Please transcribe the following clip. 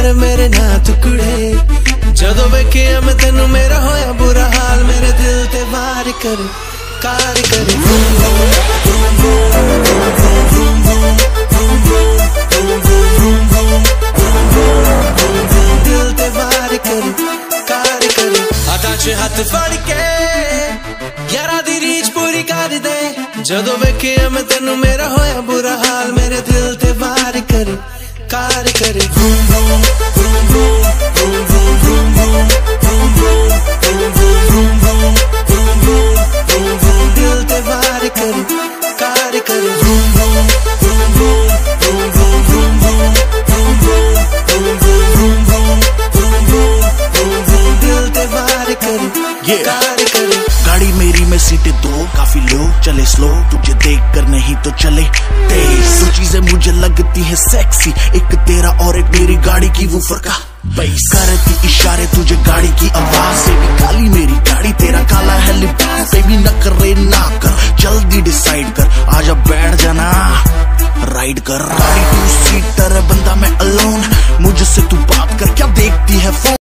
ਕਰ ਮੇਰੇ ਨਾ ਟੁਕੜੇ। ਜਦੋਂ ਵੇਖਿਆ ਮੈਂ ਤੈਨੂੰ ਮੇਰਾ ਹੋਇਆ ਬੁਰਾ ਹਾਲ, ਮੇਰੇ ਦਿਲ ਤੇ ਵਾਰ ਕਰ, ਕਾਰ ਕਰ। ਤੂੰ ਦਿਲ ਤੇ ਵਾਰ ਕਰ, ਕਾਰ ਕਰ। ਹੱਥਾਂ 'ਚ ਹੱਥ ਫੜ ਕੇ ਯਾਰਾ ਦੀ ਰੀਚ ਪੂਰੀ ਕਰ ਦੇ। ਜਦੋਂ ਵੇਖਿਆ ਮੈਂ ਤੈਨੂੰ ਮੇਰਾ ਹੋਇਆ ਬੁਰਾ ਹਾਲ, ਮੇਰੇ ਦਿਲ ਤੇ ਵਾਰ ਕਰ। कार। कर सीटें दो काफ़ी लो चले स्लो तुझे देख कर नहीं तो चले तेज। मुझे लगती है सेक्सी एक तेरा और एक मेरी गाड़ी की वो फरका। करती इशारे तुझे गाड़ी की आवाज़ से भी। काली मेरी गाड़ी तेरा काला है लिबास भी न करे ना कर। जल्दी डिसाइड कर। आजा बैठ जाना। राइड कर। गाड़ी टू सीटर बंदा मैं अलोन